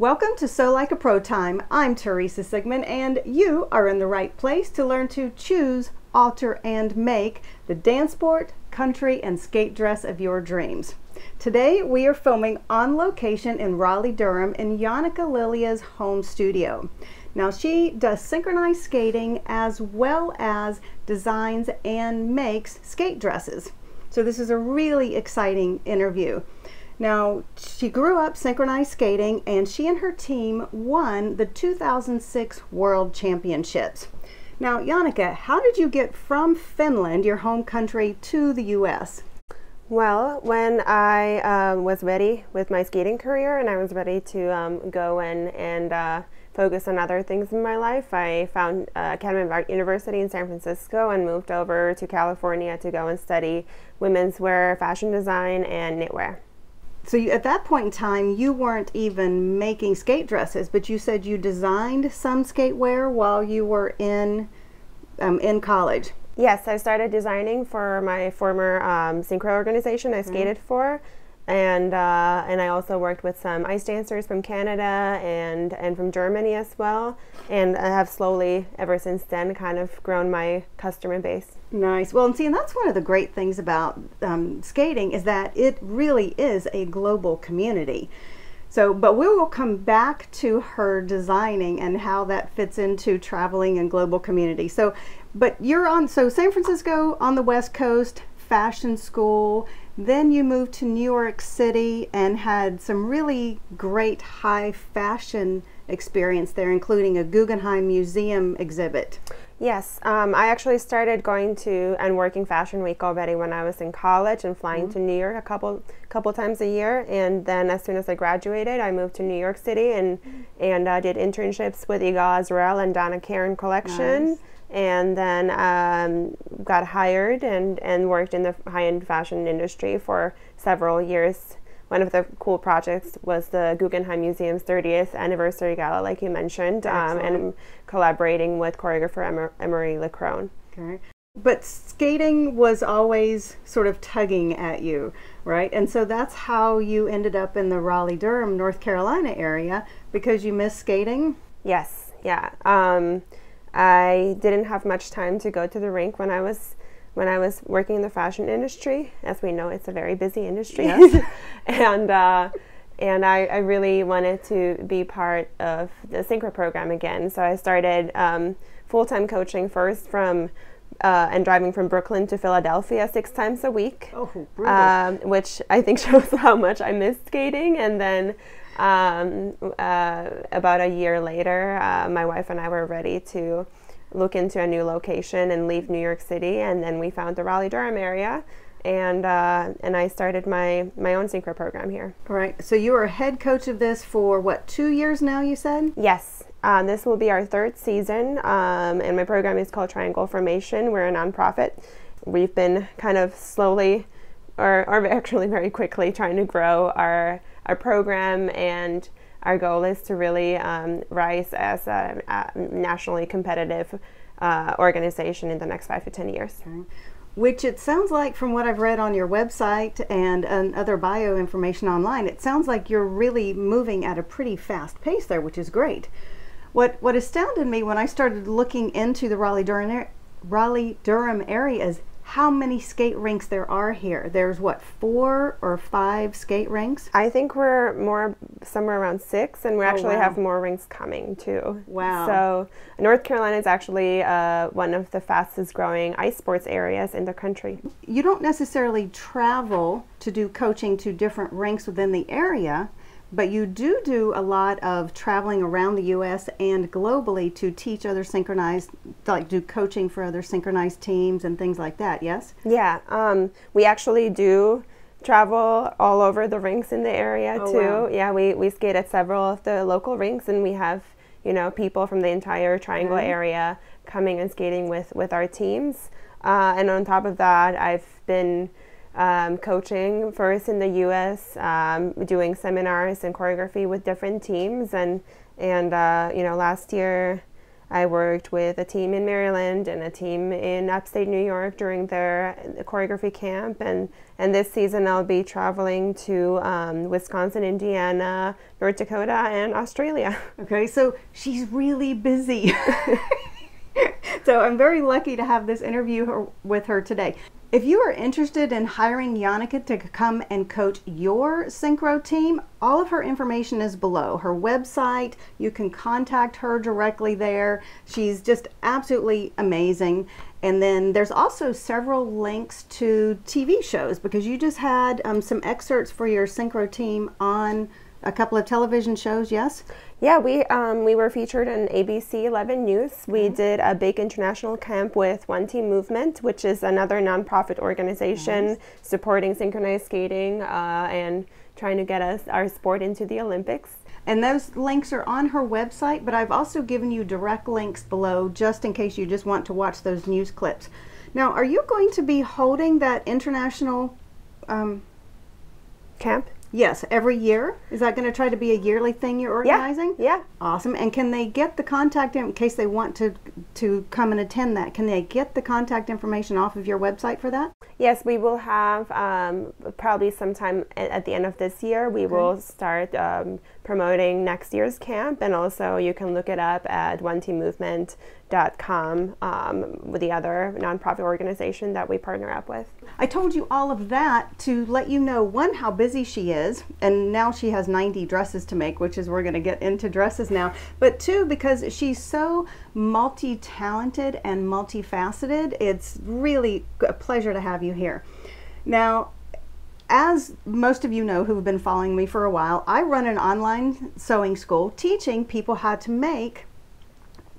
Welcome to Sew Like a Pro Time. I'm Teresa Sigmon, and you are in the right place to learn to choose, alter, and make the dance sport, country, and skate dress of your dreams. Today we are filming on location in Raleigh, Durham in Jannika Lilja's home studio. Now she does synchronized skating as well as designs and makes skate dresses. So this is a really exciting interview. Now, she grew up synchronized skating and she and her team won the 2006 World Championships. Now, Jannika, how did you get from Finland, your home country, to the U.S.? Well, when I um, was ready with my skating career and I was ready to um, go in and uh, focus on other things in my life, I found uh, Academy of Art University in San Francisco and moved over to California to go and study women's wear, fashion design, and knitwear. So you, at that point in time, you weren't even making skate dresses, but you said you designed some skate wear while you were in um, in college. Yes, I started designing for my former um, synchro organization I skated mm-hmm. for, and uh, and I also worked with some ice dancers from Canada and and from Germany as well. And I have slowly, ever since then, kind of grown my customer base. Nice. Well, and see, and that's one of the great things about um, skating is that it really is a global community. So, but we will come back to her designing and how that fits into traveling and global community. So, but you're on so San Francisco on the West Coast, fashion school then you moved to New York City and had some really great high fashion experience there, including a Guggenheim Museum exhibit. Yes, um, I actually started going to and working Fashion Week already when I was in college and flying mm-hmm. to New York a couple couple times a year. And then as soon as I graduated, I moved to New York City and and uh, did internships with Yigal Azrouël and Donna Karan Collection. Nice and then um, got hired and, and worked in the high-end fashion industry for several years. One of the cool projects was the Guggenheim Museum's 30th anniversary gala, like you mentioned, um, and collaborating with choreographer Emer- Emery LeCrone. Okay. But skating was always sort of tugging at you, right? And so that's how you ended up in the Raleigh Durham, North Carolina area because you miss skating? Yes, yeah. Um, I didn't have much time to go to the rink when I was when I was working in the fashion industry. As we know, it's a very busy industry, yes. and uh, and I, I, really wanted to be part of the synchro program again. So I started um, full time coaching first from. Uh, and driving from Brooklyn to Philadelphia six times a week, oh, um, which I think shows how much I missed skating. And then um, uh, about a year later, uh, my wife and I were ready to look into a new location and leave New York City, and then we found the Raleigh Durham area. And uh, and I started my my own synchro program here. All right. So you are head coach of this for what two years now? You said yes. Um, this will be our third season, um, and my program is called Triangle Formation. We're a nonprofit. We've been kind of slowly, or, or actually very quickly, trying to grow our our program and our goal is to really um, rise as a, a nationally competitive uh, organization in the next five to ten years. Okay. Which it sounds like, from what I've read on your website and, other bio information online, it sounds like you're really moving at a pretty fast pace there, which is great. What what astounded me when I started looking into the Raleigh Durham Raleigh Durham area is how many skate rinks there are here. There's what, four or five skate rinks? I think we're more somewhere around six, and we oh, actually wow. have more rinks coming too. Wow. So, North Carolina is actually uh, one of the fastest growing ice sports areas in the country. You don't necessarily travel to do coaching to different rinks within the area but you do do a lot of traveling around the U.S. and globally to teach other synchronized, like do coaching for other synchronized teams and things like that. Yes. Yeah, um, we actually do travel all over the rinks in the area oh, too. Wow. Yeah, we we skate at several of the local rinks, and we have you know people from the entire Triangle mm-hmm. area coming and skating with with our teams. Uh, and on top of that, I've been um, coaching first in the U.S., um, doing seminars and choreography with different teams, and and uh, you know last year I worked with a team in Maryland and a team in upstate New York during their choreography camp. And, and this season, I'll be traveling to um, Wisconsin, Indiana, North Dakota, and Australia. Okay, so she's really busy. so I'm very lucky to have this interview her, with her today. If you are interested in hiring Jannika to come and coach your synchro team, all of her information is below. Her website, you can contact her directly there. She's just absolutely amazing. And then there's also several links to TV shows because you just had um, some excerpts for your synchro team on a couple of television shows, yes? Yeah, we um, we were featured in ABC 11 News. We mm-hmm. did a big international camp with One Team Movement, which is another nonprofit organization nice. supporting synchronized skating uh, and trying to get us our sport into the Olympics. And those links are on her website, but I've also given you direct links below just in case you just want to watch those news clips. Now, are you going to be holding that international um, camp? Yes, every year. Is that going to try to be a yearly thing you're organizing? Yeah. yeah. Awesome. And can they get the contact in case they want to to come and attend that? Can they get the contact information off of your website for that? Yes, we will have um, probably sometime at the end of this year. We okay. will start um, promoting next year's camp, and also you can look it up at One Team Movement com um, with the other nonprofit organization that we partner up with. I told you all of that to let you know one how busy she is, and now she has 90 dresses to make, which is we're going to get into dresses now. But two, because she's so multi-talented and multifaceted, it's really a pleasure to have you here. Now, as most of you know who've been following me for a while, I run an online sewing school teaching people how to make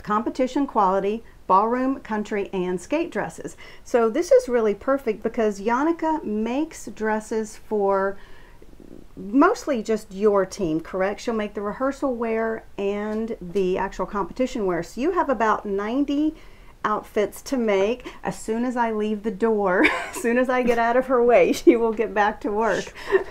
competition quality ballroom, country, and skate dresses. So this is really perfect because Jannika makes dresses for mostly just your team, correct? She'll make the rehearsal wear and the actual competition wear. So you have about 90 outfits to make. As soon as I leave the door, as soon as I get out of her way, she will get back to work.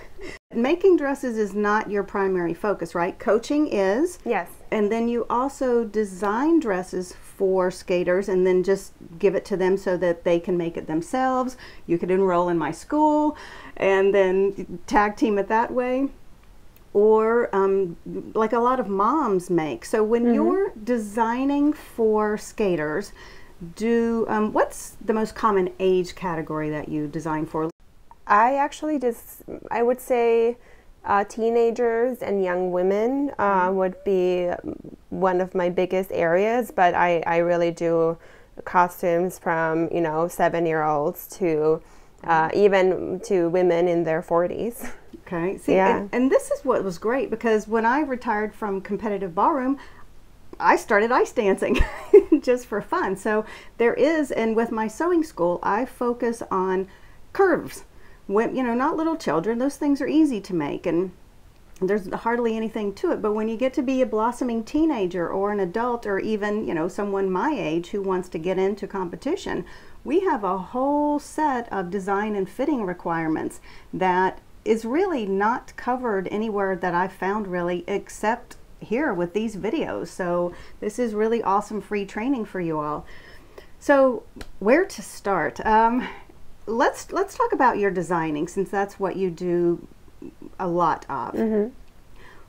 Making dresses is not your primary focus, right? Coaching is. Yes. And then you also design dresses for skaters and then just give it to them so that they can make it themselves. You could enroll in my school and then tag team it that way. Or um, like a lot of moms make. So when mm-hmm. you're designing for skaters, do um, what's the most common age category that you design for? I actually just, I would say uh, teenagers and young women uh, mm-hmm. would be one of my biggest areas, but I, I really do costumes from, you know, seven year olds to uh, mm-hmm. even to women in their 40s. Okay. See, yeah. and, and this is what was great because when I retired from competitive ballroom, I started ice dancing just for fun. So there is, and with my sewing school, I focus on curves when, you know, not little children, those things are easy to make and there's hardly anything to it. But when you get to be a blossoming teenager or an adult or even, you know, someone my age who wants to get into competition, we have a whole set of design and fitting requirements that is really not covered anywhere that I've found really except here with these videos. So this is really awesome free training for you all. So where to start? Um, let's let's talk about your designing since that's what you do a lot of. Mm-hmm.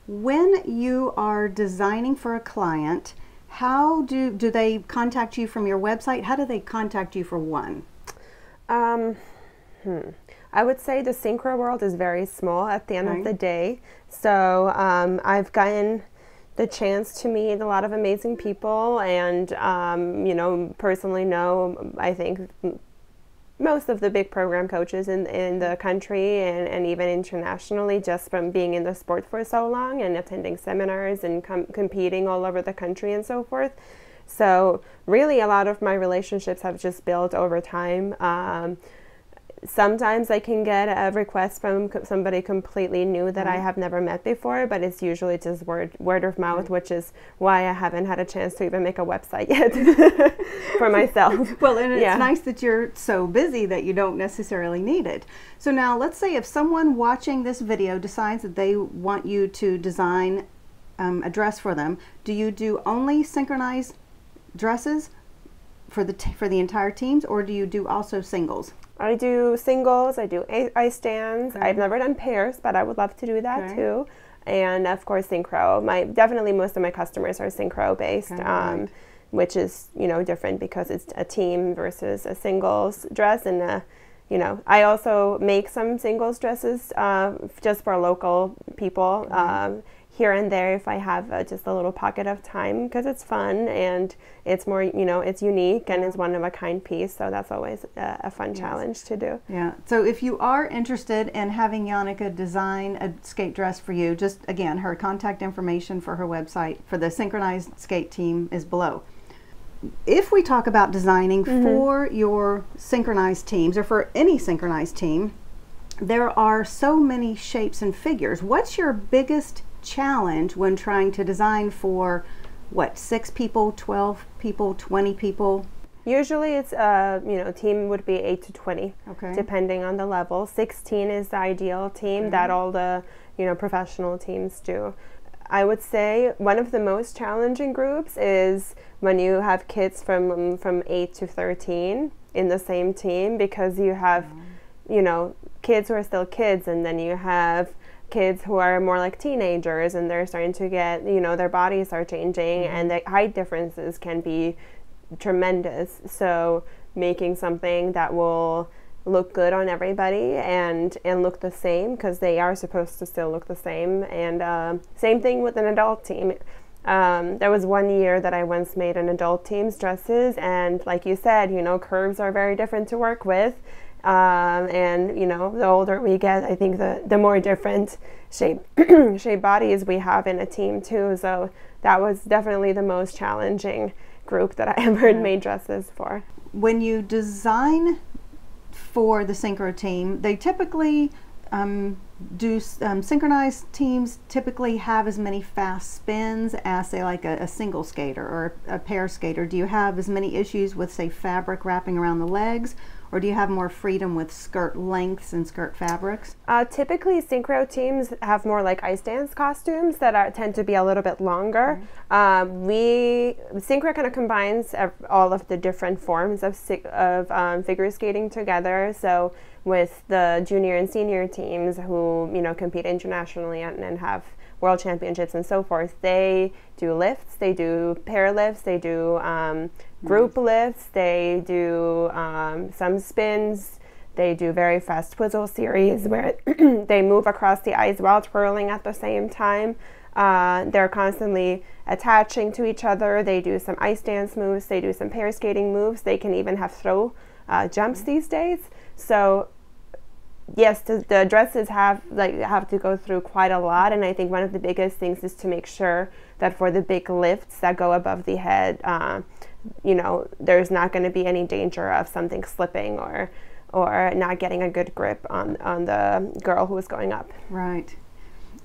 When you are designing for a client, how do do they contact you from your website? How do they contact you for one? Um, hmm. I would say the synchro world is very small at the end of the day. So um, I've gotten the chance to meet a lot of amazing people and um, you know personally know i think most of the big program coaches in, in the country and, and even internationally just from being in the sport for so long and attending seminars and com- competing all over the country and so forth. So, really, a lot of my relationships have just built over time. Um, sometimes I can get a request from somebody completely new that mm-hmm. I have never met before, but it's usually just word word of mouth, mm-hmm. which is why I haven't had a chance to even make a website yet for myself. well, and it's yeah. nice that you're so busy that you don't necessarily need it. So now, let's say if someone watching this video decides that they want you to design um, a dress for them, do you do only synchronized dresses for the t- for the entire teams, or do you do also singles? I do singles. I do ice dance. Okay. I've never done pairs, but I would love to do that Okay. too. And of course, synchro. My definitely most of my customers are synchro based, Okay, um, which is you know different because it's a team versus a singles dress. And uh, you know, I also make some singles dresses uh, just for local people. Um, here and there, if I have uh, just a little pocket of time, because it's fun and it's more, you know, it's unique and it's one of a kind piece. So that's always a, a fun challenge to do. Yeah. So if you are interested in having Jannika design a skate dress for you, just again, her contact information for her website for the synchronized skate team is below. If we talk about designing for your synchronized teams or for any synchronized team, there are so many shapes and figures. What's your biggest challenge when trying to design for what, six people, 12 people, 20 people? Usually, it's uh, you know, team would be eight to twenty, Okay. depending on the level. Sixteen is the ideal team that all the you know professional teams do. I would say one of the most challenging groups is when you have kids from from eight to thirteen in the same team because you have you know kids who are still kids and then you have kids who are more like teenagers and they're starting to get you know their bodies are changing and the height differences can be tremendous. So making something that will look good on everybody and and look the same because they are supposed to still look the same. And um, same thing with an adult team. Um, there was one year that I once made an adult team's dresses, and like you said, you know, curves are very different to work with. Um, and you know, the older we get, I think the the more different shape shape bodies we have in a team too. So that was definitely the most challenging group that I ever made dresses for. when you design for the synchro team, they typically um, do um, synchronized teams typically have as many fast spins as say like a, a single skater or a pair skater. Do you have as many issues with say fabric wrapping around the legs, or do you have more freedom with skirt lengths and skirt fabrics? Uh, typically, synchro teams have more like ice dance costumes that are, tend to be a little bit longer. Um, we synchro kind of combines all of the different forms of of um, figure skating together. So with the junior and senior teams who you know compete internationally and, and have world championships and so forth, they do lifts, they do pair lifts, they do um, group lifts, they do um, some spins. They do very fast twizzle series where they move across the ice while twirling at the same time. Uh, they're constantly attaching to each other. They do some ice dance moves. They do some pair skating moves. They can even have throw uh, jumps these days. So yes, the, dresses have like have to go through quite a lot, and I think one of the biggest things is to make sure that for the big lifts that go above the head, uh, you know, there's not going to be any danger of something slipping or or not getting a good grip on on the girl who is going up. Right.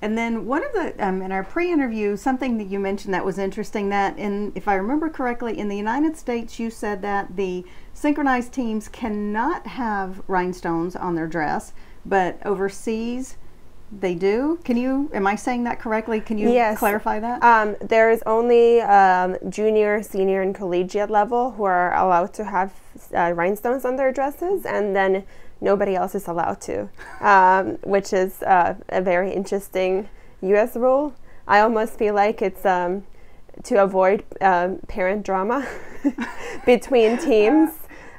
And then one of the um, in our pre-interview, something that you mentioned that was interesting. That in, if I remember correctly, in the United States, you said that the synchronized teams cannot have rhinestones on their dress, but overseas they do. Can you? Am I saying that correctly? Can you Yes. clarify that? Um, there is only um, junior, senior, and collegiate level who are allowed to have uh, rhinestones on their dresses, and then nobody else is allowed to, um, which is uh, a very interesting U.S. rule. I almost feel like it's um, to avoid um, parent drama between teams,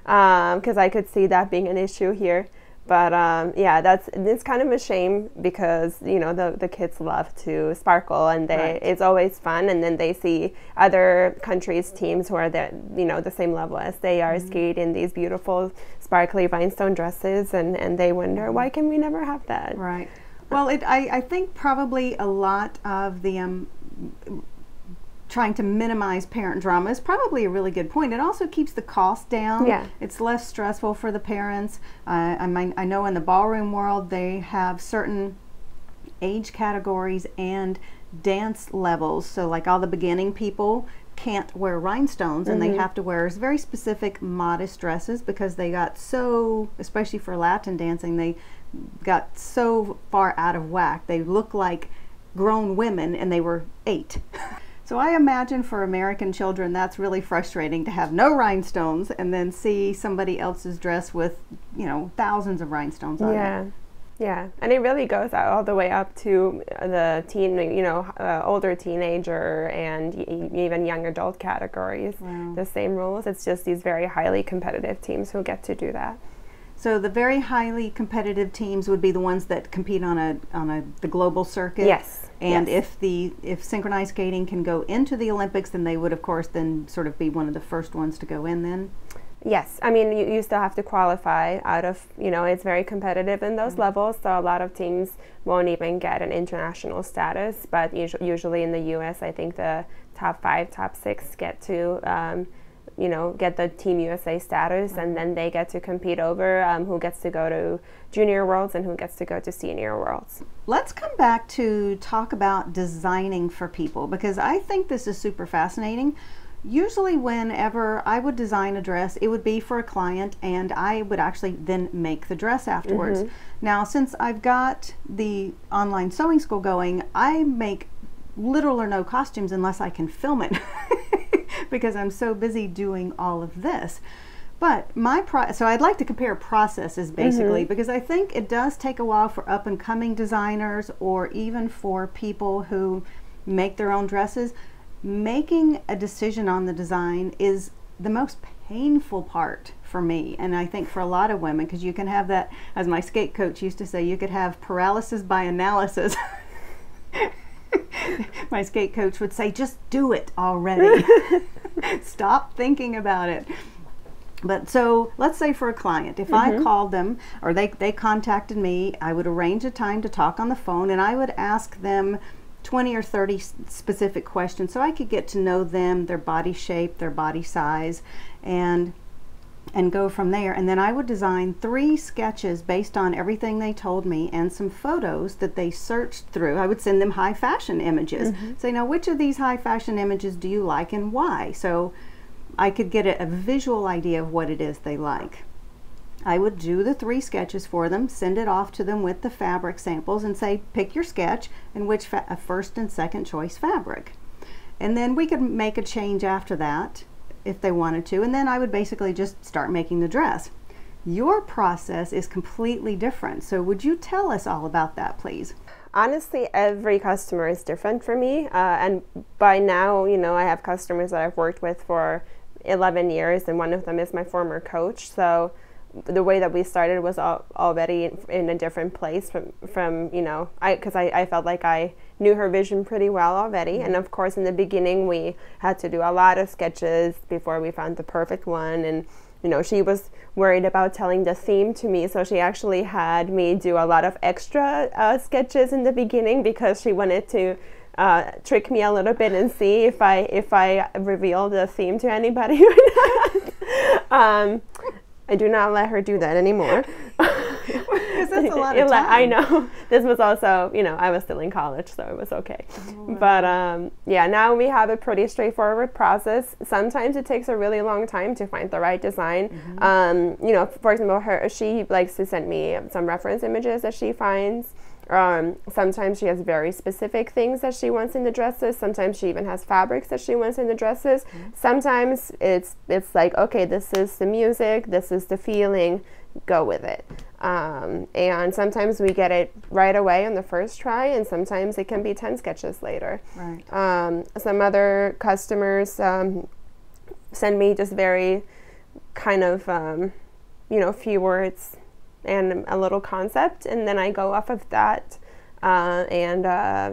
because I could see that being an issue here. But um, yeah, that's it's kind of a shame because you know the the kids love to sparkle and they Right. it's always fun, and then they see other countries' teams who are the you know the same level as they are skate in these beautiful sparkly rhinestone dresses, and and they wonder why can we never have that? Right. Well, it, I, I think probably a lot of the um, trying to minimize parent drama is probably a really good point. It also keeps the cost down. Yeah. It's less stressful for the parents. Uh, I mean, I know in the ballroom world they have certain age categories and dance levels. So, like all the beginning people can't wear rhinestones and they have to wear very specific modest dresses because they got so, especially for Latin dancing, they got so far out of whack. They look like grown women and they were eight. So I imagine for American children that's really frustrating to have no rhinestones and then see somebody else's dress with, you know, thousands of rhinestones on yeah. it. Yeah, and it really goes all the way up to the teen, you know, uh, older teenager and y- even young adult categories. Wow. The same rules. It's just these very highly competitive teams who get to do that. So the very highly competitive teams would be the ones that compete on a on a the global circuit. Yes. And yes. if the if synchronized skating can go into the Olympics, then they would of course then sort of be one of the first ones to go in then. Yes, I mean you, you still have to qualify out of you know it's very competitive in those mm-hmm. levels. So a lot of teams won't even get an international status, but usu- usually in the U.S. I think the top five, top six get to um, you know get the Team USA status, and then they get to compete over um, who gets to go to Junior Worlds and who gets to go to Senior Worlds. Let's come back to talk about designing for people because I think this is super fascinating usually whenever I would design a dress, it would be for a client and I would actually then make the dress afterwards. Mm-hmm. Now, since I've got the online sewing school going, I make little or no costumes unless I can film it because I'm so busy doing all of this. But my pro- so I'd like to compare processes basically mm-hmm. because I think it does take a while for up and coming designers or even for people who make their own dresses making a decision on the design is the most painful part for me and I think for a lot of women because you can have that as my skate coach used to say you could have paralysis by analysis my skate coach would say just do it already stop thinking about it but so let's say for a client if mm-hmm. I called them or they, they contacted me I would arrange a time to talk on the phone and I would ask them 20 or 30 specific questions so I could get to know them, their body shape, their body size, and and go from there. And then I would design three sketches based on everything they told me and some photos that they searched through. I would send them high fashion images. Mm-hmm. Say, now which of these high fashion images do you like and why? So I could get a, a visual idea of what it is they like. I would do the three sketches for them, send it off to them with the fabric samples, and say, pick your sketch and which fa- first and second choice fabric. And then we could make a change after that if they wanted to, and then I would basically just start making the dress. Your process is completely different, so would you tell us all about that, please? honestly every customer is different for me uh, and by now you know i have customers that i've worked with for 11 years and one of them is my former coach so the way that we started was al- already in, a different place from, from you know I because I, I felt like I knew her vision pretty well already. And of course in the beginning we had to do a lot of sketches before we found the perfect one. And you know she was worried about telling the theme to me. So she actually had me do a lot of extra uh, sketches in the beginning because she wanted to uh, trick me a little bit and see if I if I reveal the theme to anybody um, I do not let her do that anymore. That's a lot of time. I know. This was also, you know, I was still in college, so it was okay. Oh, but um, yeah, now we have a pretty straightforward process. Sometimes it takes a really long time to find the right design. Mm-hmm. Um, you know, for example, her she likes to send me some reference images that she finds. Um, sometimes she has very specific things that she wants in the dresses. Sometimes she even has fabrics that she wants in the dresses. Mm-hmm. Sometimes it's it's like okay, this is the music, this is the feeling, go with it. Um, and sometimes we get it right away on the first try, and sometimes it can be ten sketches later. Right. Um, some other customers um, send me just very kind of um, you know few words and a little concept, and then I go off of that. Uh, and uh,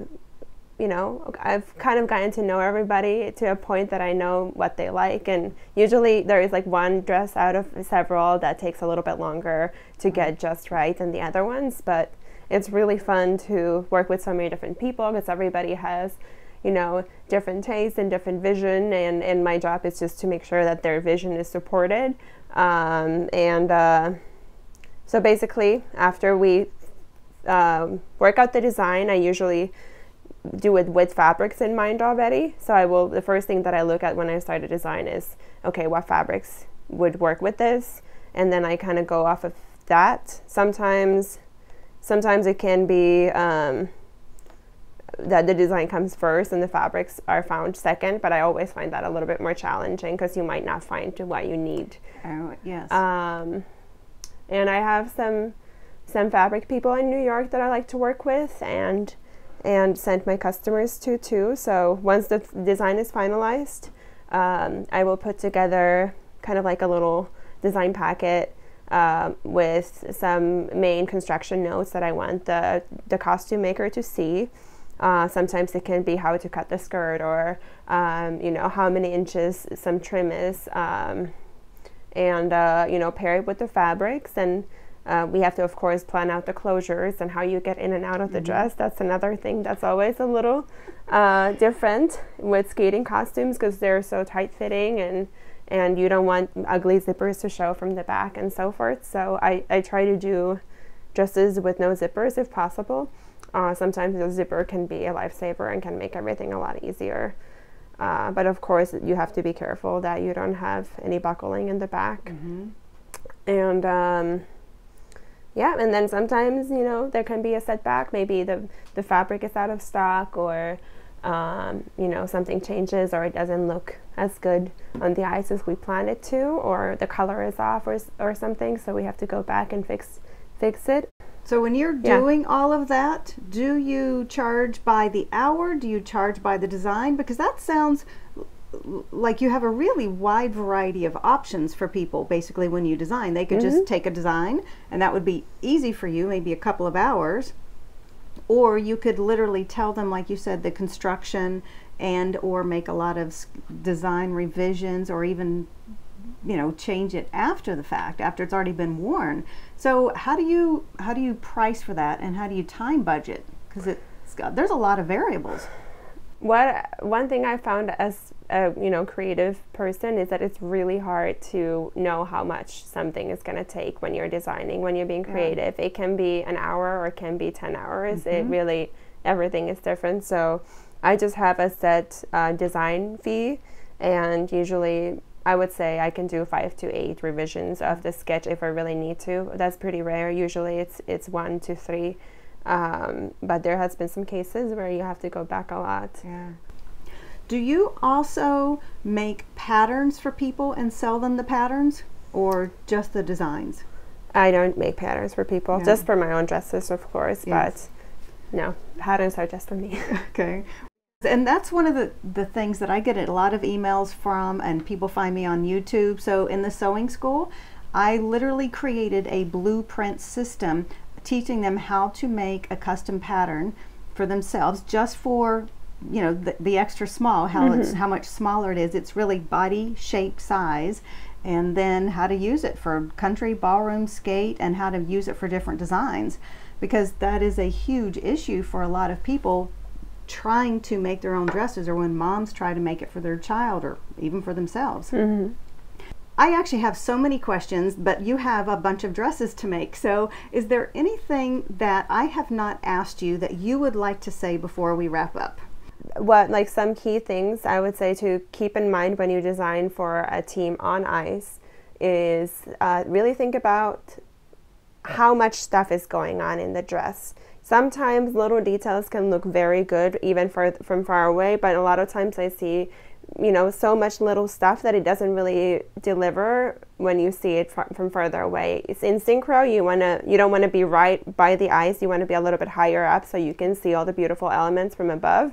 you know, I've kind of gotten to know everybody to a point that I know what they like. And usually there is like one dress out of several that takes a little bit longer to get just right than the other ones. But it's really fun to work with so many different people because everybody has, you know, different tastes and different vision. And, and my job is just to make sure that their vision is supported. Um, and, uh, so basically, after we um, work out the design, I usually do it with fabrics in mind already. So I will, the first thing that I look at when I start a design is, okay, what fabrics would work with this? And then I kind of go off of that. Sometimes, sometimes it can be, um, that the design comes first and the fabrics are found second. But I always find that a little bit more challenging because you might not find what you need. Oh yes. Um, and I have some some fabric people in New York that I like to work with and and send my customers to too. So once the design is finalized, um, I will put together kind of like a little design packet uh, with some main construction notes that I want the, the costume maker to see. Uh, sometimes it can be how to cut the skirt or, um, you know, how many inches some trim is. Um, and, uh, you know, pair it with the fabrics. And uh, we have to, of course, plan out the closures and how you get in and out of the mm-hmm. dress. That's another thing that's always a little uh, different with skating costumes because they're so tight fitting and and you don't want ugly zippers to show from the back and so forth. So I, I try to do dresses with no zippers if possible. Uh, sometimes a zipper can be a lifesaver and can make everything a lot easier. Uh, but of course, you have to be careful that you don't have any buckling in the back. Mm-hmm. And um, yeah, and then sometimes you know there can be a setback. Maybe the the fabric is out of stock, or um, you know something changes, or it doesn't look as good on the ice as we planned it to, or the color is off or, or something, so we have to go back and fix fix it. So when you're doing yeah. all of that, do you charge by the hour? Do you charge by the design? Because that sounds like you have a really wide variety of options for people basically when you design. They could mm-hmm. just take a design and that would be easy for you, maybe a couple of hours. Or you could literally tell them, like you said, the construction and or make a lot of design revisions or even you know change it after the fact after it's already been worn. So how do you how do you price for that and how do you time budget? Because it's got, there's a lot of variables. What one thing i found as a you know creative person is that it's really hard to know how much something is going to take when you're designing when you're being creative. Yeah. it can be an hour or it can be 10 hours. Mm-hmm. it really everything is different. So I just have a set uh, design fee, and usually I would say I can do five to eight revisions of the sketch if I really need to. That's pretty rare. Usually it's it's one to three, um, but there has been some cases where you have to go back a lot. Yeah. Do you also make patterns for people and sell them the patterns, or just the designs? I don't make patterns for people, yeah. just for my own dresses, of course. Yes. But no, patterns are just for me. okay. And that's one of the, the things that I get a lot of emails from, and people find me on YouTube. So in the sewing school, I literally created a blueprint system teaching them how to make a custom pattern for themselves just for you know the, the extra small how mm-hmm. it's how much smaller it is it's really body shape size and then how to use it for country ballroom skate and how to use it for different designs because that is a huge issue for a lot of people trying to make their own dresses or when moms try to make it for their child or even for themselves. Mm-hmm. I actually have so many questions, but you have a bunch of dresses to make. So, is there anything that I have not asked you that you would like to say before we wrap up? What, like some key things I would say to keep in mind when you design for a team on ice is uh, really think about how much stuff is going on in the dress sometimes little details can look very good even for, from far away, but a lot of times I see, you know, so much little stuff that it doesn't really deliver when you see it from, from further away. It's in synchro, you wanna you don't want to be right by the eyes. You want to be a little bit higher up so you can see all the beautiful elements from above,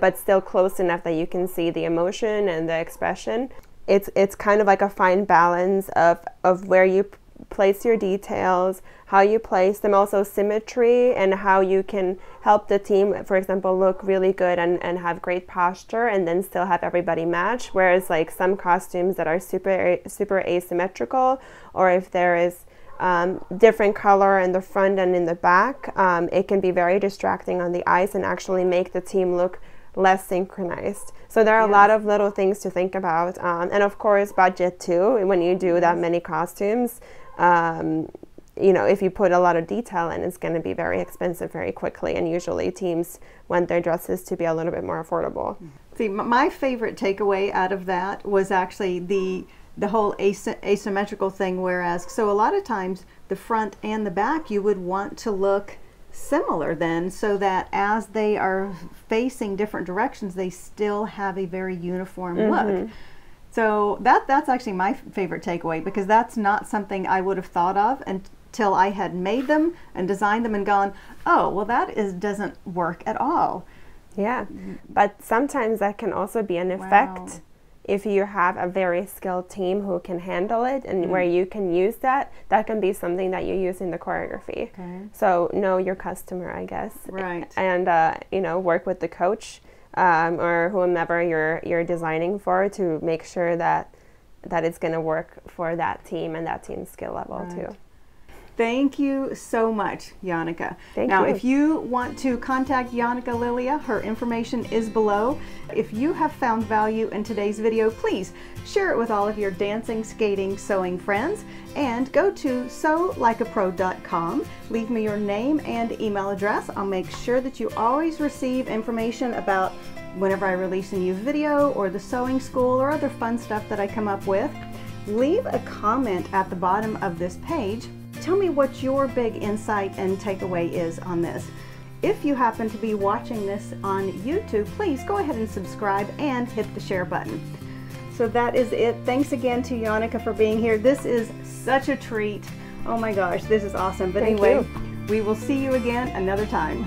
but still close enough that you can see the emotion and the expression. It's it's kind of like a fine balance of of where you place your details, how you place them, also symmetry, and how you can help the team, for example, look really good and, and have great posture and then still have everybody match. Whereas, like some costumes that are super, super asymmetrical, or if there is um, different color in the front and in the back, um, it can be very distracting on the ice and actually make the team look less synchronized. So there are yes. a lot of little things to think about, um, and of course budget too. When you do that many costumes, um, you know, if you put a lot of detail in, it's going to be very expensive very quickly. And usually teams want their dresses to be a little bit more affordable. See, my favorite takeaway out of that was actually the the whole as- asymmetrical thing. Whereas, so a lot of times the front and the back, you would want to look similar then so that as they are facing different directions they still have a very uniform Mm-hmm. look so that that's actually my favorite takeaway because that's not something i would have thought of until i had made them and designed them and gone oh well that is doesn't work at all Yeah, but sometimes that can also be an Wow. effect if you have a very skilled team who can handle it and where Mm. you can use that. That can be something that you use in the choreography. Okay. So know your customer, I guess, Right. and uh, you know work with the coach um, or whomever you're you're designing for to make sure that that it's going to work for that team and that team's skill level Right. too. Thank you so much, Jannika. Thank now, you. if you want to contact Jannika Lilja, her information is below. If you have found value in today's video, please share it with all of your dancing, skating, sewing friends and go to sewlikeapro.com. Leave me your name and email address. I'll make sure that you always receive information about whenever I release a new video or the sewing school or other fun stuff that I come up with. Leave a comment at the bottom of this page. Tell me what your big insight and takeaway is on this. If you happen to be watching this on YouTube, please go ahead and subscribe and hit the share button. So that is it. Thanks again to Jannika for being here. This is such a treat. Oh my gosh, this is awesome. But Thank anyway, you. we will see you again another time.